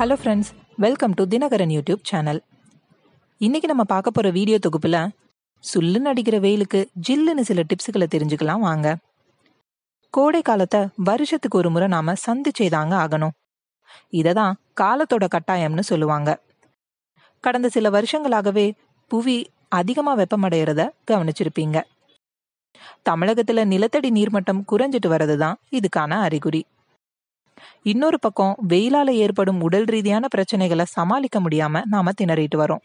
Hello friends welcome to Dinakaran YouTube channel இன்னைக்கு நம்ம பார்க்க போகிற வீடியோ தொகுப்பில் சுல்லுன்னு அடிக்கிற வெயிலுக்கு ஜில்லுன்னு சில டிப்ஸுகளை தெரிஞ்சுக்கலாம் வாங்க. கோடை காலத்தை வருஷத்துக்கு ஒரு முறை நாம சந்திச்சே தாங்க ஆகணும். இதை தான் காலத்தோட கட்டாயம்னு சொல்லுவாங்க. கடந்த சில வருஷங்களாகவே புவி அதிகமாக வெப்பமடைகிறத கவனிச்சிருப்பீங்க. தமிழகத்தில் நிலத்தடி நீர்மட்டம் குறைஞ்சிட்டு வர்றது தான் இதுக்கான அறிகுறி. இன்னொரு பக்கம் வெயிலால ஏற்படும் உடல் ரீதியான பிரச்சனைகளை சமாளிக்க முடியாம நாம திணறிட்டு வரோம்.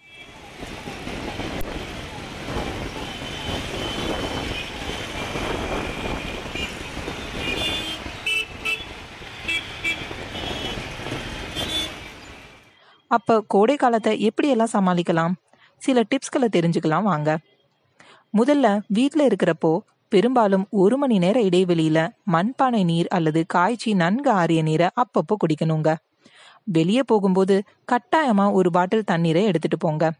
அப்ப கோடை காலத்தை எப்படியெல்லாம் சமாளிக்கலாம்? சில டிப்ஸ்களை தெரிஞ்சுக்கலாம் வாங்க. முதல்ல வீட்டில் இருக்கிறப்போ பெரும்பாலும் ஒரு மணி நேர இடைவெளியில மண்பானை நீர் அல்லது காய்ச்சி நன்கு ஆறிய நீரை அப்பப்போ குடிக்கணுங்க. வெளியே போகும்போது கட்டாயமா ஒரு பாட்டில் தண்ணீரை எடுத்துட்டு போங்க.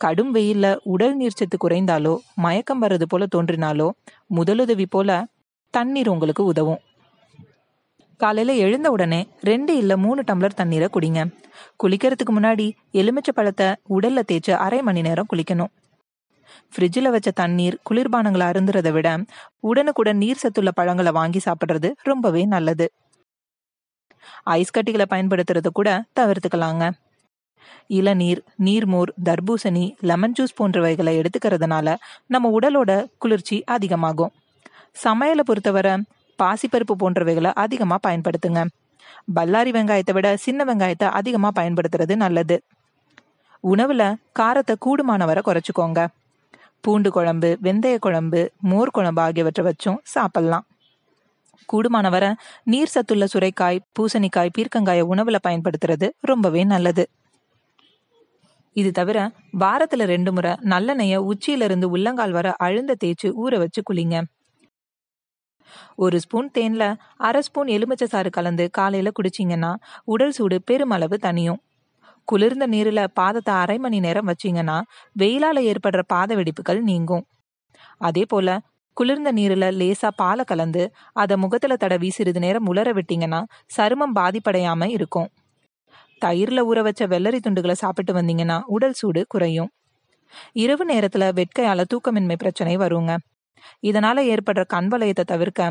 கடும் வெயில்ல உடல் நீர்ச்சத்து குறைந்தாலோ மயக்கம் வர்றது போல தோன்றினாலோ முதலுதவி போல தண்ணீர் உங்களுக்கு உதவும். காலையில எழுந்த உடனே ரெண்டு இல்ல மூணு டம்ளர் தண்ணீரை குடிங்க. குளிக்கிறதுக்கு முன்னாடி எலுமிச்சை பழத்தை உடல்ல தேய்ச்சு அரை மணி நேரம் குளிக்கணும். ஃப்ரிட்ஜில் வச்ச தண்ணீர் குளிர்பானங்களை அருந்துறதை விட உடனுக்குடன் நீர் சத்துள்ள பழங்களை வாங்கி சாப்பிட்றது ரொம்பவே நல்லது. ஐஸ் கட்டிகளை பயன்படுத்துறது கூட தவிர்த்துக்கலாங்க. இளநீர் நீர்மோர் தர்பூசணி லெமன் ஜூஸ் போன்றவைகளை எடுத்துக்கிறதுனால நம்ம உடலோட குளிர்ச்சி அதிகமாகும். சமையலை பொறுத்தவரை பாசிப்பருப்பு போன்றவைகளை அதிகமாக பயன்படுத்துங்க. பல்லாரி வெங்காயத்தை விட சின்ன வெங்காயத்தை அதிகமாக பயன்படுத்துறது நல்லது. உணவுல காரத்தை கூடுமான வரை குறைச்சிக்கோங்க. பூண்டு குழம்பு வெந்தய குழம்பு மோர் குழம்பு ஆகியவற்றை வச்சும் சாப்பிடலாம். கூடுமான வர நீர் சத்துள்ள சுரைக்காய் பூசணிக்காய் பீர்க்கங்காய உணவுல பயன்படுத்துறது ரொம்பவே நல்லது. இது தவிர வாரத்துல ரெண்டு முறை நல்லெண்ணெய உச்சியிலிருந்து உள்ளங்கால் வர அழுந்த தேய்ச்சி ஊற வச்சு குளிங்க. ஒரு ஸ்பூன் தேன்ல அரை ஸ்பூன் எலுமிச்சை சாறு கலந்து காலையில குடிச்சிங்கன்னா உடல் சூடு பெருமளவு தனியும் குளிர்ந்த நீரில் பாதத்தை அரை மணி நேரம் வச்சீங்கன்னா வெயிலால் ஏற்படுற பாத வெடிப்புகள் நீங்கும். அதே போல குளிர்ந்த நீரில் லேசாக பாலை கலந்து அதை முகத்தில் தடவி சிறிது நேரம் உலர விட்டீங்கன்னா சருமம் பாதிப்படையாமல் இருக்கும். தயிரில் ஊற வச்ச வெள்ளரி துண்டுகளை சாப்பிட்டு வந்தீங்கன்னா உடல் சூடு குறையும். இரவு நேரத்தில் வெட்கையால் தூக்கமின்மை பிரச்சனை வருங்க. இதனால் ஏற்படுற கண் வளையத்தை தவிர்க்க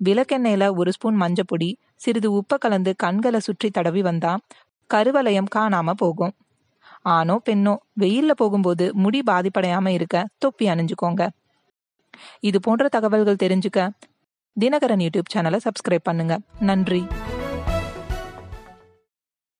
விளக்கெண்ணெயில் ஒரு ஸ்பூன் மஞ்சப்பொடி சிறிது உப்பை கலந்து கண்களை சுற்றி தடவி வந்தால் கருவலயம் காணாம போகும். ஆணோ பெண்ணோ வெயில்ல போகும்போது முடி பாதிப்படையாம இருக்க தொப்பி அணிஞ்சுக்கோங்க. இது போன்ற தகவல்கள் தெரிஞ்சுக்க தினகரன் யூடியூப் சேனலை சப்ஸ்கிரைப் பண்ணுங்க. நன்றி.